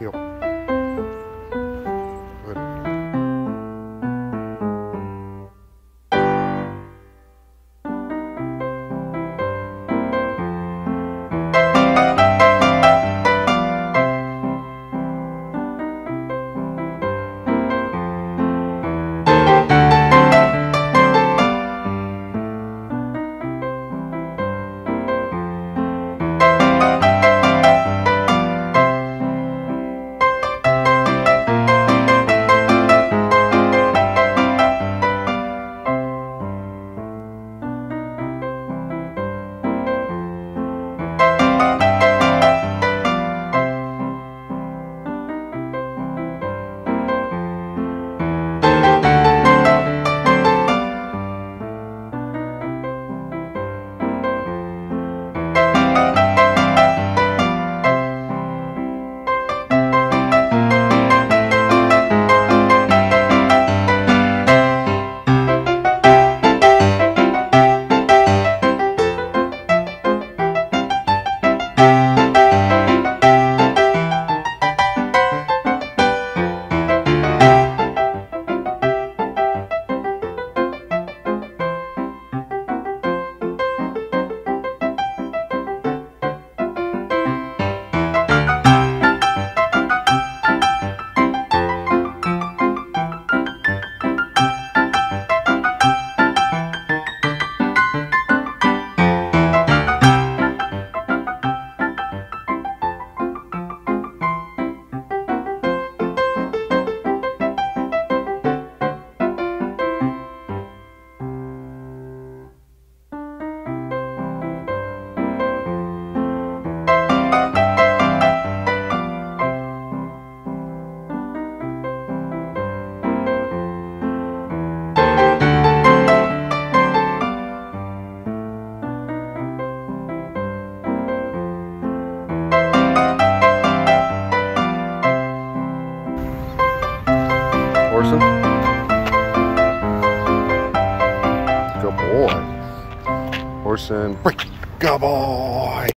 Heel. Good. Good boy. Orson. Break. Good boy.